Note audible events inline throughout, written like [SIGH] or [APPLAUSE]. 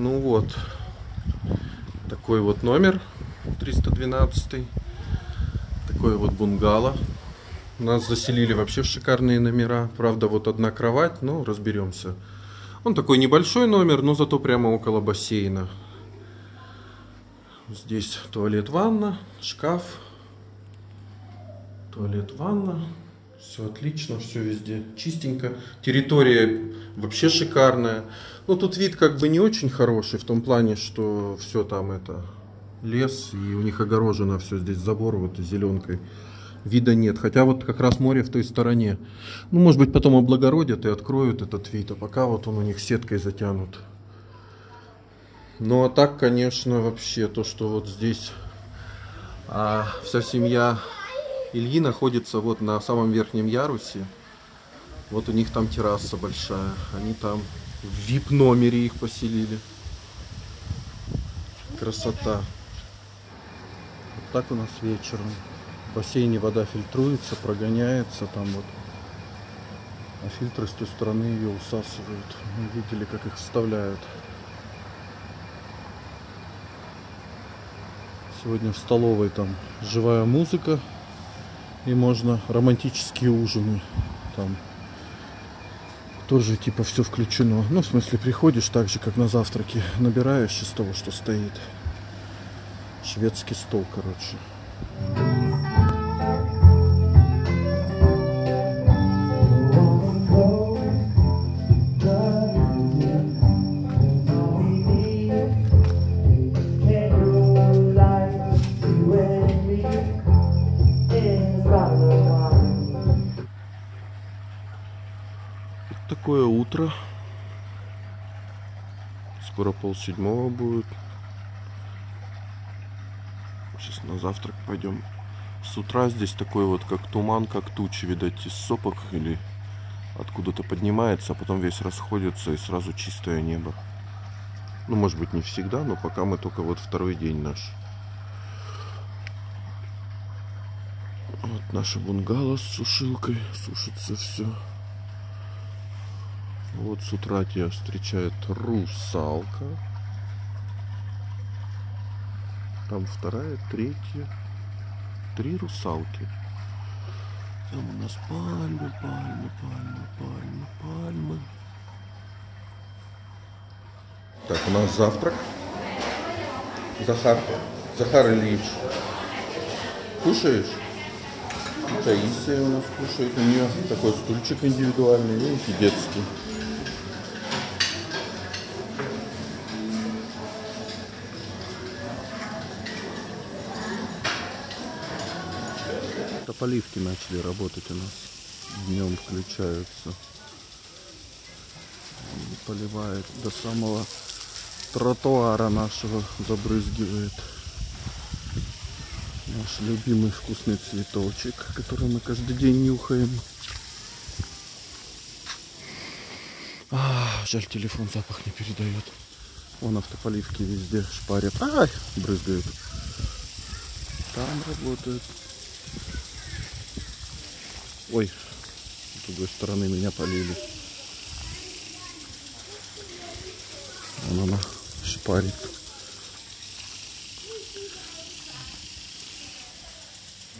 Ну вот, такой вот номер 312. Такой вот бунгало. Нас заселили вообще в шикарные номера. Правда, вот одна кровать, но разберемся. Он такой небольшой номер, но зато прямо около бассейна. Здесь туалет, ванна, шкаф. Туалет, ванна. Все отлично, все везде чистенько. Территория вообще шикарная. Ну, тут вид как бы не очень хороший, в том плане, что все там это лес, и у них огорожено все здесь забор вот зеленкой. Вида нет, хотя вот как раз море в той стороне. Ну, может быть, потом облагородят и откроют этот вид, а пока вот он у них сеткой затянут. Ну, а так, конечно, вообще то, что вот здесь а, вся семья Ильи находится вот на самом верхнем ярусе. Вот у них там терраса большая. Они там в вип-номере их поселили. Красота. Вот так у нас вечером. В бассейне вода фильтруется, прогоняется там вот. А фильтры с той стороны ее усасывают. Мы видели, как их вставляют. Сегодня в столовой там живая музыка и можно романтические ужины там. Тоже типа все включено. Ну в смысле приходишь так же как на завтраке набираешь из того что стоит. Шведский стол короче утро. Скоро пол седьмого будет. Сейчас на завтрак пойдем. С утра здесь такой вот как туман, как тучи, видать, из сопок или откуда-то поднимается, а потом весь расходится и сразу чистое небо. Ну, может быть, не всегда, но пока мы только вот второй день наш. Вот наша бунгало с сушилкой. Сушится все. Вот с утра тебя встречает русалка. Там вторая, третья. Три русалки. Там у нас пальмы, пальмы, пальмы, пальмы, пальмы. Так, у нас завтрак. Захар. Захар Ильич. Кушаешь? Таисия у нас кушает. У нее такой стульчик индивидуальный, видите, детский. Поливки начали работать у нас. Днем включаются. Поливает до самого тротуара нашего забрызгивает. Наш любимый вкусный цветочек, который мы каждый день нюхаем. А, жаль, телефон запах не передает. Вон автополивки везде шпарят. Ай, брызгают. Там работают. Ой, с другой стороны меня полили. Вон она шпарит.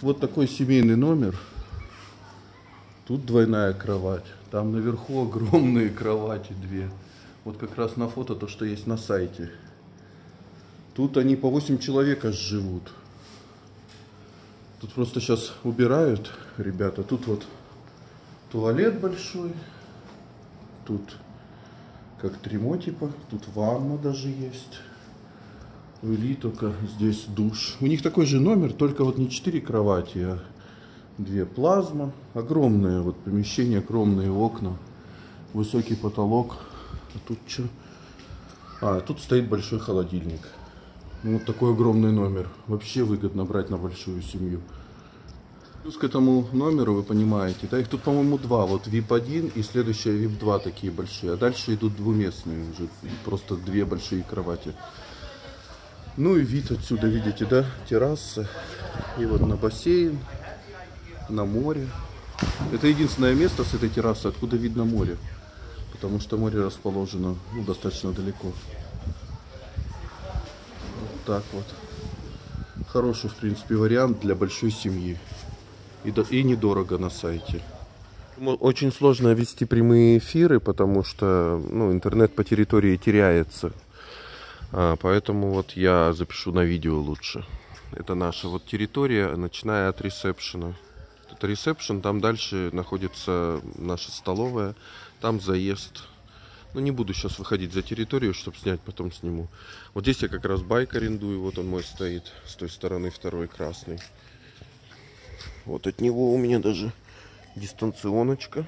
Вот такой семейный номер. Тут двойная кровать. Там наверху огромные кровати две. Вот как раз на фото то, что есть на сайте. Тут они по 8 человек аж живут. Тут просто сейчас убирают ребята. Тут вот туалет большой. Тут как тримо типа. Тут ванна даже есть. У Ильи только здесь душ. У них такой же номер, только вот не 4 кровати, а две плазма. Огромное вот помещение, огромные окна. Высокий потолок. А тут что? А, тут стоит большой холодильник. Ну, вот такой огромный номер. Вообще выгодно брать на большую семью. Плюс к этому номеру, вы понимаете, да, их тут, по-моему, два. Вот VIP-1 и следующая VIP-2 такие большие. А дальше идут двуместные уже, просто две большие кровати. Ну и вид отсюда, видите, да, терраса. И вот на бассейн, на море. Это единственное место с этой террасы, откуда видно море. Потому что море расположено ну, достаточно далеко. Так вот. Хороший, в принципе, вариант для большой семьи. И, и недорого на сайте. Очень сложно вести прямые эфиры, потому что ну, интернет по территории теряется. А, поэтому вот я запишу на видео лучше. Это наша вот территория, начиная от ресепшена. Это ресепшн, там дальше находится наша столовая, там заезд. Ну, не буду сейчас выходить за территорию, чтобы снять, потом сниму. Вот здесь я как раз байк арендую, вот он мой стоит, с той стороны второй красный. Вот от него у меня даже дистанционочка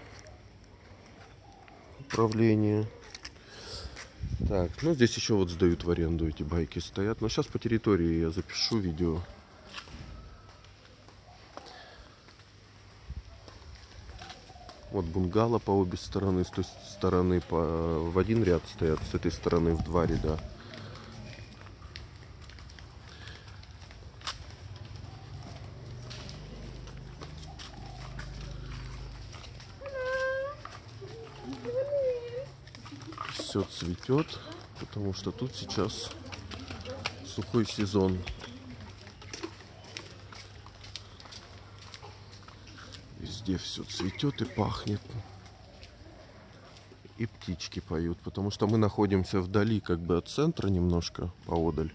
управление. Так, ну здесь еще вот сдают в аренду эти байки стоят. Но сейчас по территории я запишу видео. Вот бунгало по обе стороны. С той стороны по... в один ряд стоят, с этой стороны в два ряда. Все цветет, потому что тут сейчас сухой сезон. Везде все цветет и пахнет. И птички поют, потому что мы находимся вдали как бы от центра немножко поодаль.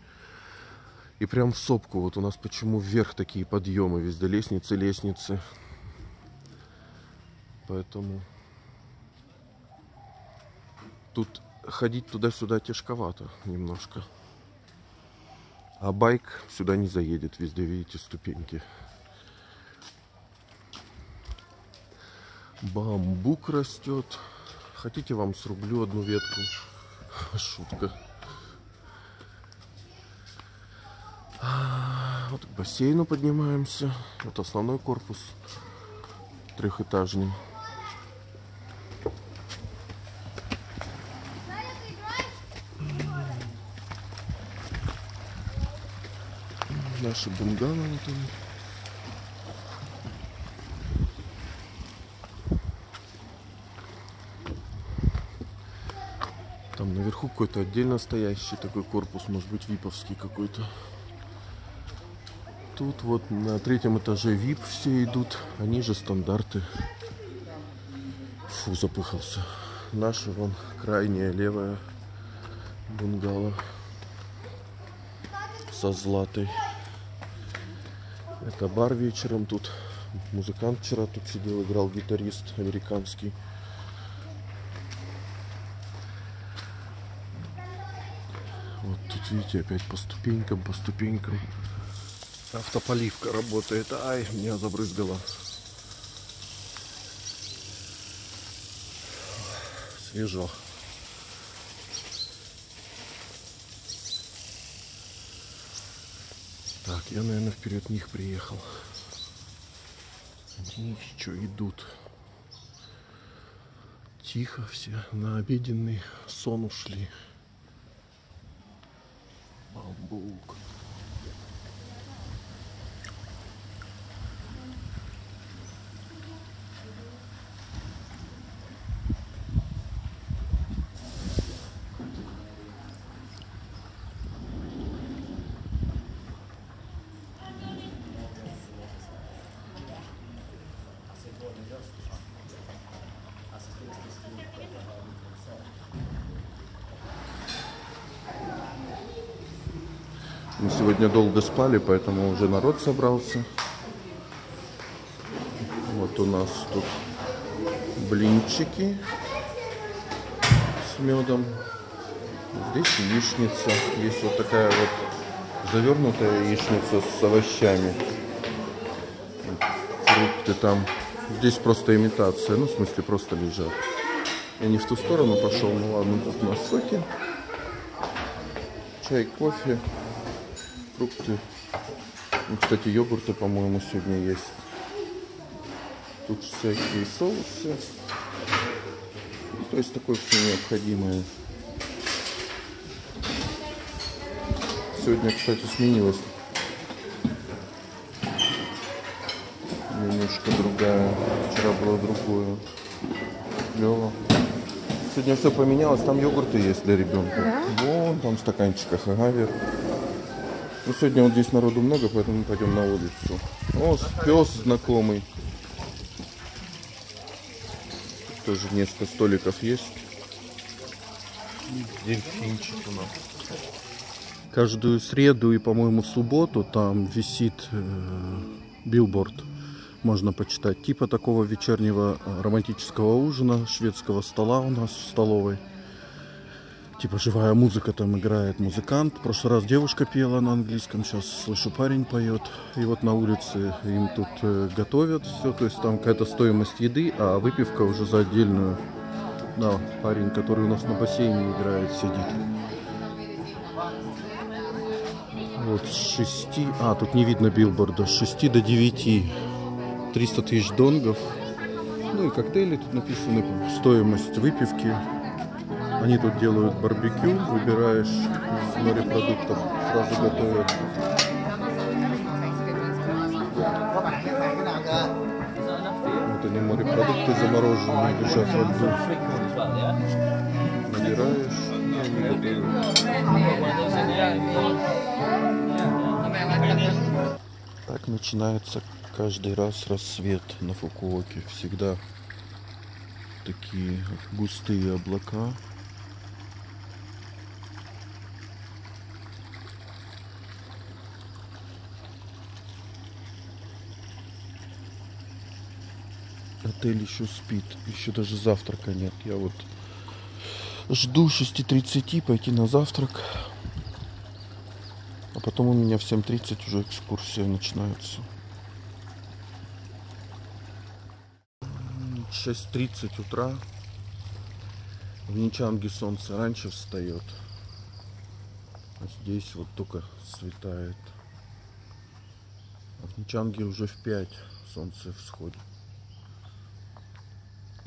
И прям в сопку. Вот у нас почему вверх такие подъемы, везде лестницы, лестницы. Поэтому тут ходить туда-сюда тяжковато немножко. А байк сюда не заедет. Везде, видите, ступеньки. Бамбук растет. Хотите, вам срублю одну ветку? Шутка. А, Вот к бассейну поднимаемся. Вот основной корпус трехэтажный. Наши бунгало вот наверху какой-то отдельно стоящий такой корпус, может быть, виповский какой-то. Тут вот на третьем этаже VIP все идут, они же стандарты. Фу, запыхался. Наша вон крайняя левая бунгало со златой. Это бар вечером тут. Музыкант вчера тут сидел, играл гитарист американский. Вот тут видите, опять по ступенькам, по ступенькам. Автополивка работает. Ай, меня забрызгало. Свежо. Так, я, наверное, вперед них приехал. Они идут. Тихо все, на обеденный сон ушли. Бамбук. Мы сегодня долго спали, поэтому уже народ собрался. Вот у нас тут блинчики с медом. Здесь яичница. Есть вот такая вот завернутая яичница с овощами. Фрукты там. Здесь просто имитация, ну в смысле просто лежат. Я не в ту сторону пошел, ну ладно, тут у нас соки. Чай, кофе фрукты. Ну, кстати, йогурты, по-моему, сегодня есть. Тут всякие соусы. То есть такое все необходимое. Сегодня, кстати, сменилось. Немножко другая. Вчера было другое. Клево. Сегодня все поменялось. Там йогурты есть для ребенка. Вон там в стаканчиках. Ага, вверх. Ну, сегодня вот здесь народу много, поэтому мы пойдем на улицу. О, пес знакомый. Тоже несколько столиков есть. Дельфинчик у нас. Каждую среду и, по-моему, субботу там висит э, билборд. Можно почитать. Типа такого вечернего э, романтического ужина, шведского стола у нас в столовой. Типа живая музыка там играет музыкант. В прошлый раз девушка пела на английском, сейчас слышу парень поет. И вот на улице им тут э, готовят все, то есть там какая-то стоимость еды, а выпивка уже за отдельную. Да, парень, который у нас на бассейне играет, сидит. Вот с 6, а тут не видно билборда, с 6 до 9. 300 тысяч донгов. Ну и коктейли тут написаны, стоимость выпивки. Они тут делают барбекю, выбираешь из морепродуктов, сразу готовят. Вот они морепродукты замороженные лежат во льду. Набираешь. Так начинается каждый раз рассвет на Фукуоке. Всегда такие густые облака. Отель еще спит. Еще даже завтрака нет. Я вот жду 6.30 пойти на завтрак. А потом у меня в 7.30 уже экскурсия начинается. 6.30 утра. В Ничанге солнце раньше встает. А здесь вот только светает. А в Ничанге уже в 5 солнце всходит.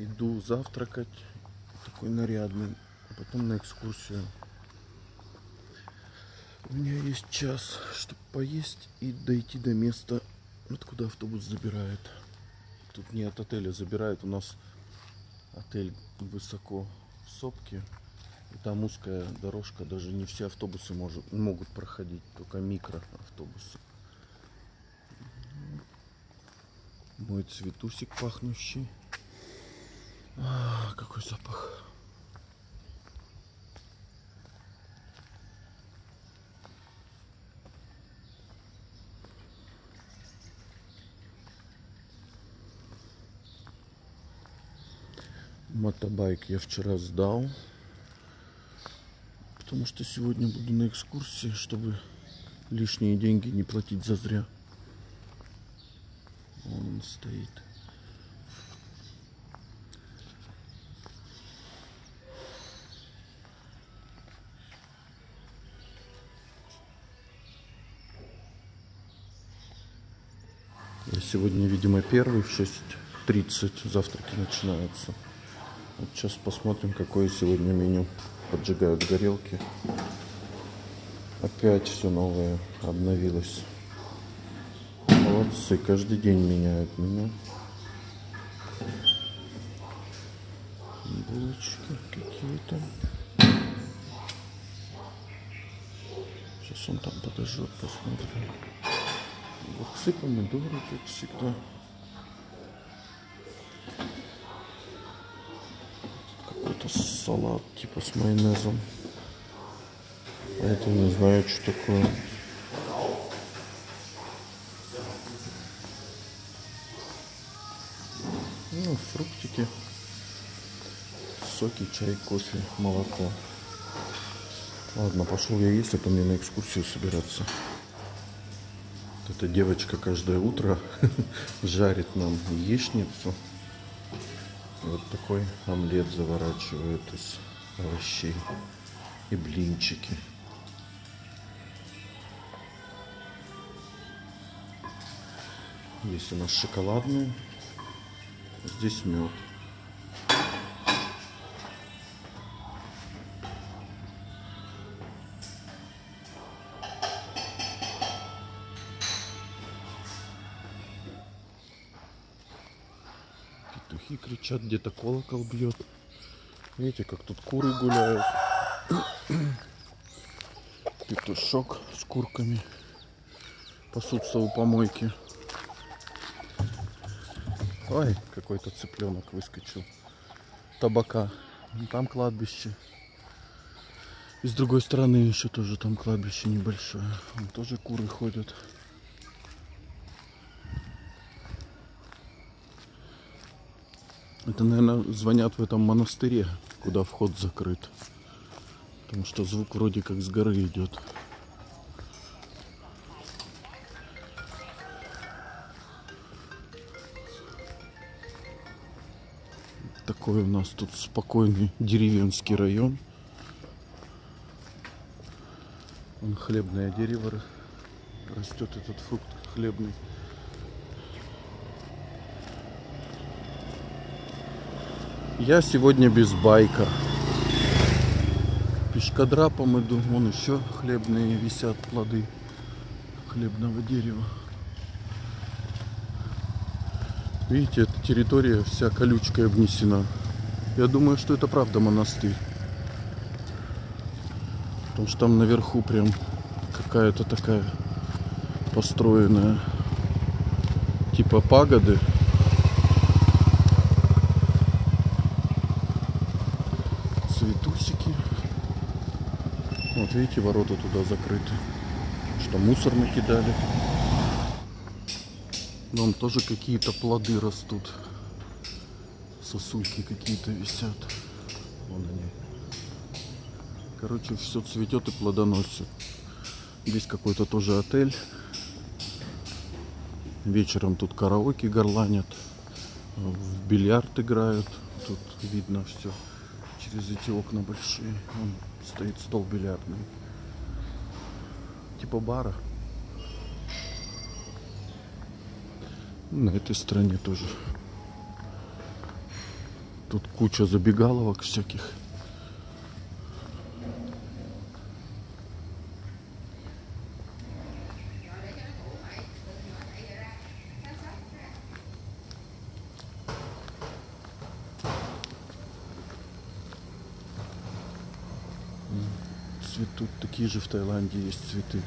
Иду завтракать. Такой нарядный. А потом на экскурсию. У меня есть час, чтобы поесть и дойти до места, откуда автобус забирает. Тут не от отеля забирает. У нас отель высоко в сопке. И там узкая дорожка. Даже не все автобусы может, могут проходить. Только микроавтобусы. Мой цветусик пахнущий. Какой запах. Мотобайк я вчера сдал. Потому что сегодня буду на экскурсии, чтобы лишние деньги не платить за зря. Он стоит. Сегодня, видимо, первый в 6.30 завтраки начинаются. Вот сейчас посмотрим, какое сегодня меню. Поджигают горелки. Опять все новое обновилось. Молодцы, каждый день меняют меню. Булочки какие-то. Сейчас он там подожжет, посмотрим. Огурцы, помидоры, как всегда. Какой-то салат типа с майонезом. А это не знаю, что такое. Ну, фруктики, соки, чай, кофе, молоко. Ладно, пошел я есть, а то мне на экскурсию собираться. Эта девочка каждое утро [LAUGHS] жарит нам яичницу. Вот такой омлет заворачивает из овощей и блинчики. Здесь у нас шоколадный, здесь мед. Кричат, где-то колокол бьет. Видите, как тут куры гуляют. Петушок с курками. пасутся у помойки. Ой, какой-то цыпленок выскочил. Табака. Ну, Там кладбище. И с другой стороны еще тоже там кладбище небольшое. Там тоже куры ходят. Это, наверное, звонят в этом монастыре, куда вход закрыт. Потому что звук вроде как с горы идет. Такой у нас тут спокойный деревенский район. Вон хлебное дерево растет этот фрукт хлебный. Я сегодня без байка. Пешкодрапом иду. Вон еще хлебные висят плоды хлебного дерева. Видите, эта территория вся колючкой обнесена. Я думаю, что это правда монастырь. Потому что там наверху прям какая-то такая построенная типа пагоды. Цветусики. Вот видите, ворота туда закрыты. Что мусор накидали. Вон тоже какие-то плоды растут. Сосульки какие-то висят. Вон они. Короче, все цветет и плодоносит. Здесь какой-то тоже отель. Вечером тут караоке горланят. В бильярд играют. Тут видно все через эти окна большие. Вон стоит стол бильярдный. Типа бара. На этой стороне тоже. Тут куча забегаловок всяких. Цветут такие же в Таиланде есть цветы.